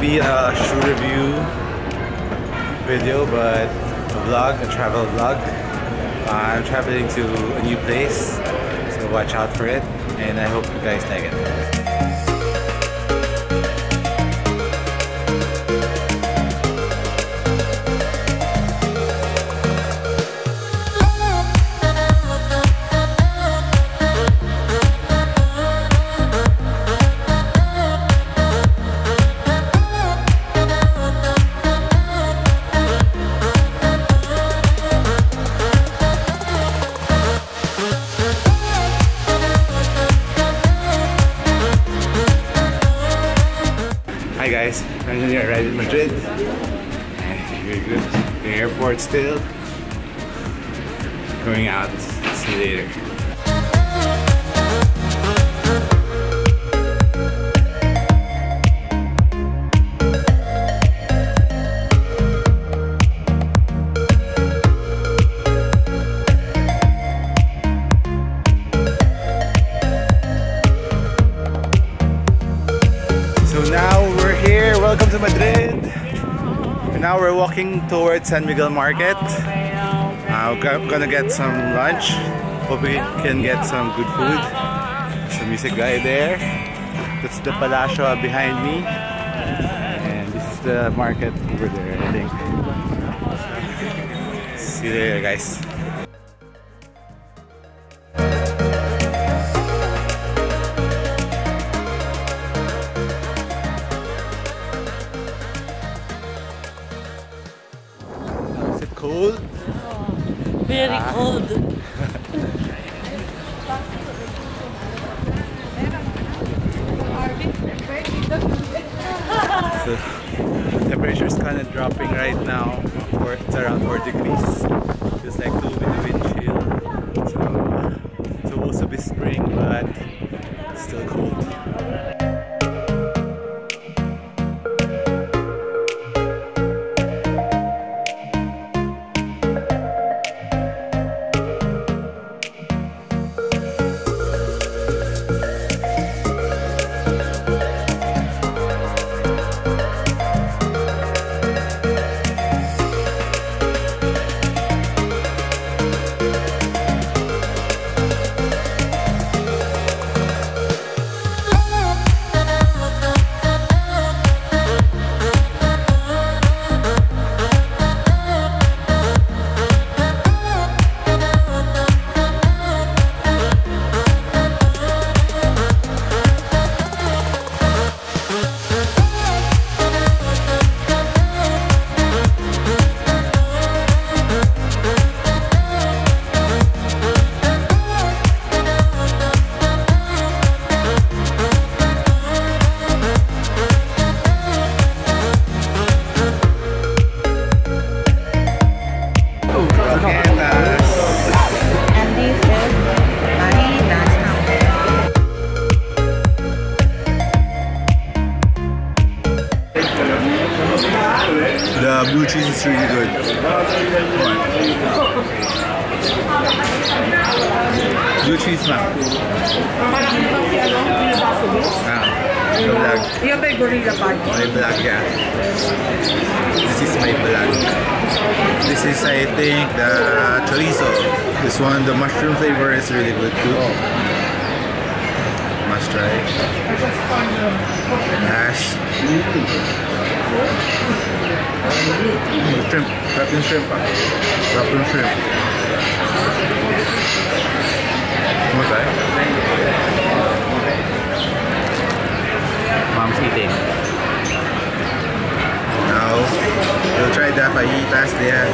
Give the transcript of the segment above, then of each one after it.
be a shoe review video, but a vlog, a travel vlog. I'm traveling to a new place, so watch out for it, and I hope you guys like it. Still. Going out. See you later. So now we're here. Welcome to Madrid. Now we're walking towards San Miguel Market. Uh, we're gonna get some lunch. Hope we can get some good food. Some music guy there. That's the Palacio behind me. And this is the market over there, I think. See you later, guys. The temperature is kind of dropping right now. For, it's around 4 degrees. Feels like a little bit of wind chill. So it's supposed to be spring, but still cold. Is really good. Blue cheese na. Ah, the vlog. Yung may gorilla part. My vlog, yeah. This is my vlog. This is, I think, the chorizo. This one, the mushroom flavor is really good too. Must try. Hash. Mm, shrimp. Wrapped in shrimp. ah. Wrapped shrimp. Wanna try? Mom's eating. Now, we'll try the fajitas there.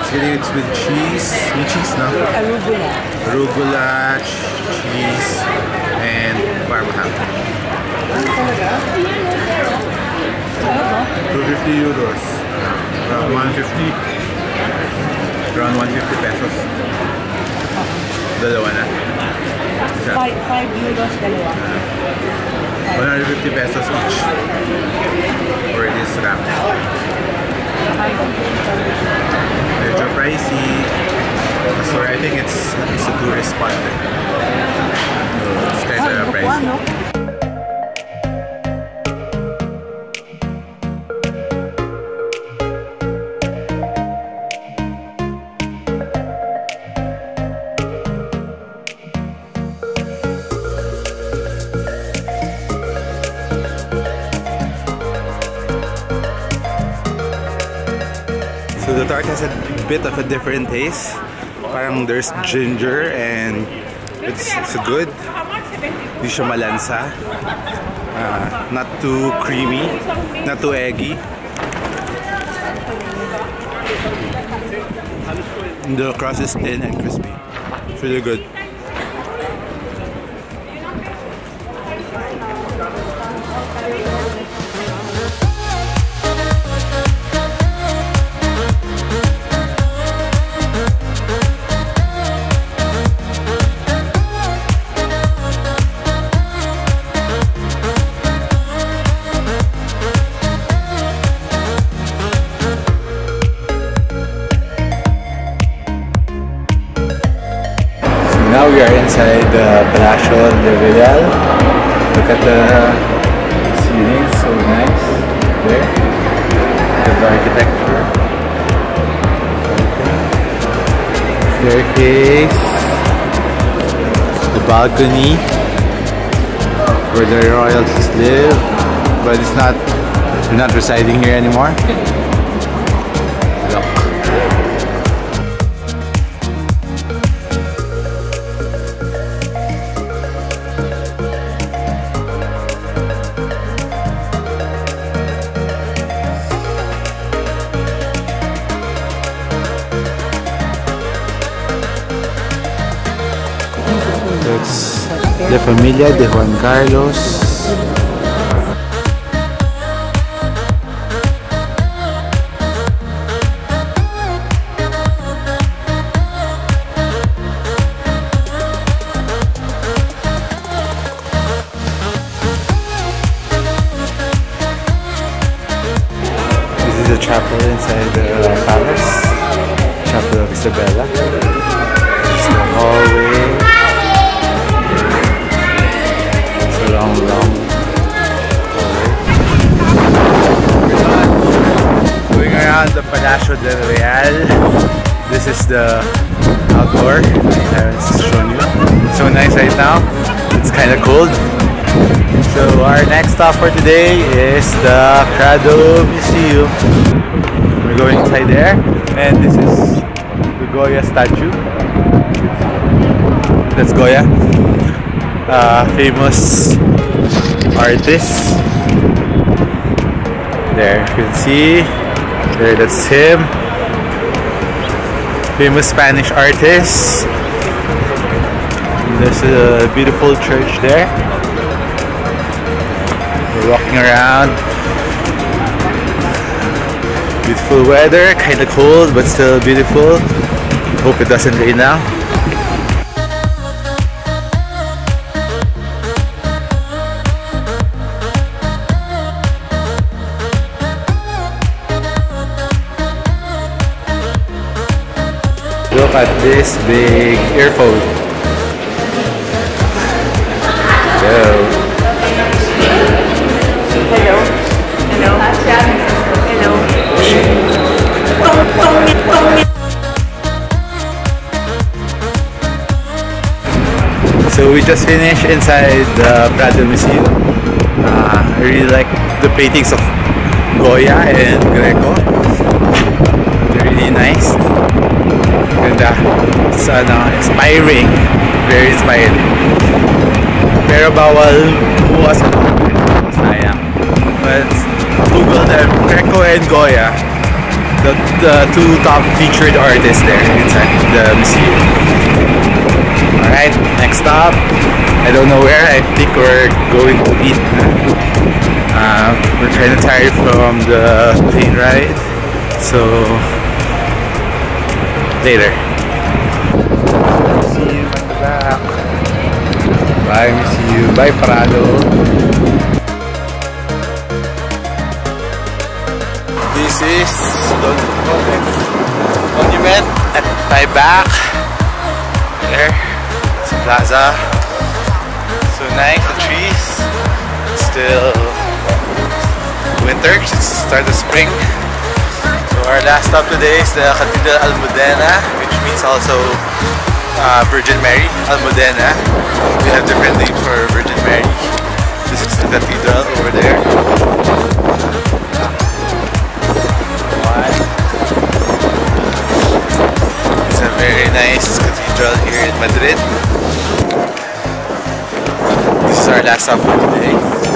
It's getting it's with cheese. With cheese, no? Arugula. Arugula, cheese, and parma ham. 250 euros. Uh, Around 150. Around 150 pesos. Dalawa na. Isa. 5 euros dalawa. 150 pesos each. Tart has a bit of a different taste. Parang there's ginger and it's, it's good. Hindi siya malansa. Uh, not too creamy, not too eggy. The crust is thin and crispy. It's really good. De Real. Look at the ceiling, so nice there. The architecture. Staircase. The balcony where the royalties live. But it's not, they're not residing here anymore. It's La Familia de Juan Carlos. This is a chapel inside the palace. Chapel of Isabella. It's the hallway. The Palacio del Real. This is the outdoor. I shown you. So nice right now. It's kind of cold. So our next stop for today is the Prado Museum. We're going inside there, and this is the Goya statue. That's Goya, uh, famous artist. There you can see. There, that's him. Famous Spanish artist. There's a beautiful church there. We're walking around. Beautiful weather, kind of cold, but still beautiful. Hope it doesn't rain now. Look at this big earphone. Hello. Hello. Hello. So we just finished inside the Prado Museum. Uh, I really like the paintings of Goya and Greco. Inspiring. Very inspiring. Pero bawal bukas sayang. But Google them, Greco and Goya. The, the two top featured artists there inside the museum. Alright, next stop. I don't know where. I think we're going to eat. Uh, we're kind of tired from the plane ride. So, later. Bye, miss you. Bye, Prado. This is the monument at my back. There. It's plaza. So nice, the trees. It's still winter, it's start of spring. So our last stop today is the Cathedral Almudena, which means also uh, Virgin Mary, Almudena. We have different names for Virgin Mary. This is the cathedral over there. It's a very nice cathedral here in Madrid. This is our last stop for today.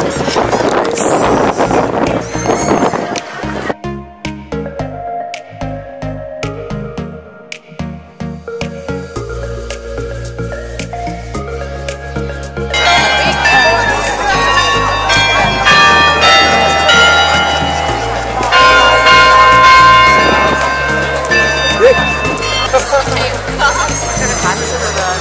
아, 아, 아, 아, 아, 아, 아, 아, 아, 아, 아, 아, 아,